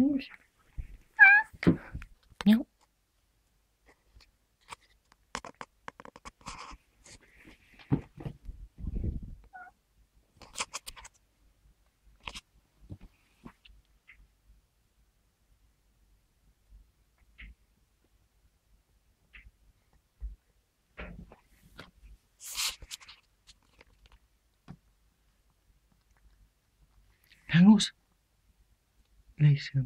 냥. ないですよ。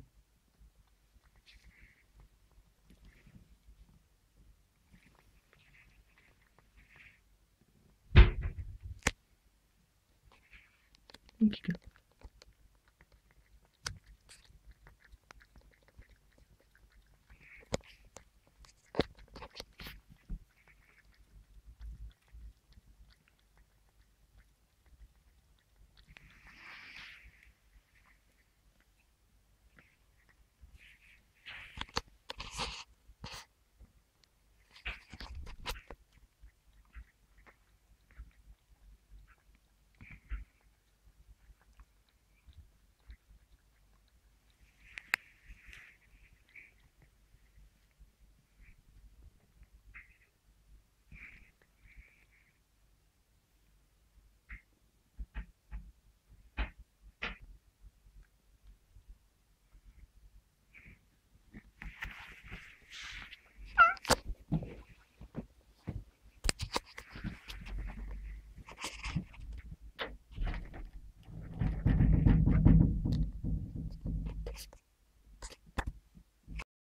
Thank you.